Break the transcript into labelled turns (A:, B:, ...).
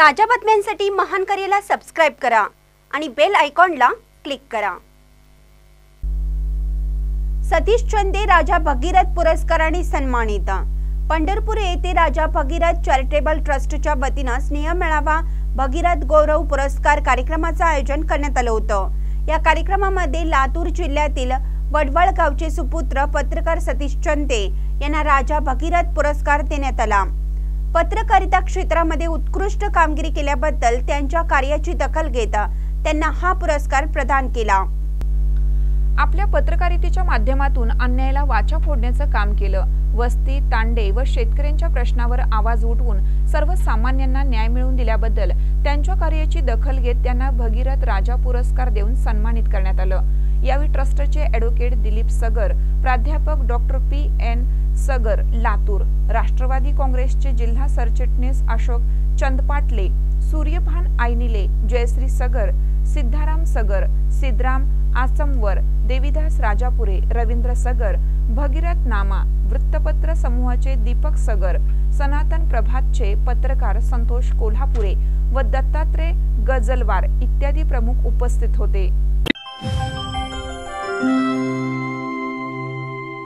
A: ताज्या बातम्यांसाठी महान करेला सबस्क्राईब करा आणि बेल आयकॉनला क्लिक करा. सतीश चंदे राजा भगीरथ पुरस्काराने सन्मानित. पंढरपूर येथे राजा भगीरथ चॅरिटेबल ट्रस्टच्या वतीनं स्नेह मेळावा भगीरथ गौरव पुरस्कार कार्यक्रमाचं आयोजन करण्यात आलं होतं. या कार्यक्रमामध्ये लातूर जिल्ह्यातील वडवळ गावचे सुपुत्र पत्रकार सतीश चंदे यांना राजा भगीरथ पुरस्कार देण्यात आला. पत्रकारिता क्षेत्रामध्ये उत्कृष्ट कामगिरी केल्याबद्दल त्यांच्या कार्याची दखल घेत त्यांना हा पुरस्कार प्रदान केला.
B: आपल्या पत्रकारितेच्या माध्यमातून अन्यायाला वाचा फोडण्याचं काम केलं. वस्ती तांडे व शेतकऱ्यांच्या प्रश्नावर आवाज उठवून सर्वसामान्यांना न्याय मिळवून दिल्याबद्दल त्यांच्या कार्याची दखल घेत त्यांना भगीरथ राजा पुरस्कार देऊन सन्मानित करण्यात आलं. यावेळी ट्रस्टचे ॲडव्होकेट दिलीप सगर प्राध्यापक doctor P N Sagar Latur Rashtrawadi काँग्रेसचे जिल्हा सरचिटणीस अशोक चंदपाटले सूर्यभान आयनिले जयश्री सगर सिद्धाराम सगर सिद्धराम आसमवर देवीदास राजापुरे रवींद्र सगर भगीरथ नामा वृत्तपत्र समूहाचे दीपक सगर सनातन प्रभातचे पत्रकार संतोष कोल्हापुरे व दत्तात्रय गजलवार इत्यादी प्रमुख उपस्थित होते.